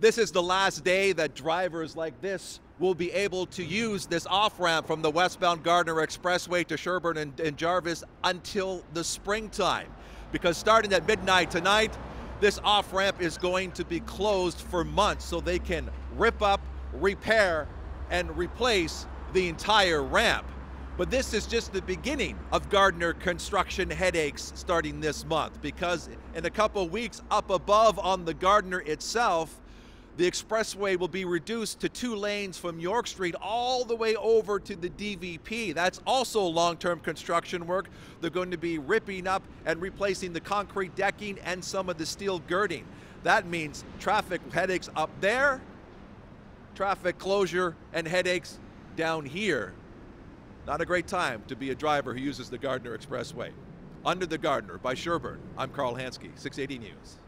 This is the last day that drivers like this will be able to use this off ramp from the westbound Gardiner Expressway to Sherbourne and, and Jarvis until the springtime. Because starting at midnight tonight, this off ramp is going to be closed for months so they can rip up, repair, and replace the entire ramp. But this is just the beginning of Gardiner construction headaches starting this month because in a couple weeks up above on the Gardiner itself, the expressway will be reduced to two lanes from York Street all the way over to the DVP. That's also long-term construction work. They're going to be ripping up and replacing the concrete decking and some of the steel girding. That means traffic headaches up there, traffic closure and headaches down here. Not a great time to be a driver who uses the Gardiner Expressway. Under the Gardiner by Sherbourne, I'm Carl Hanstke, 680 News.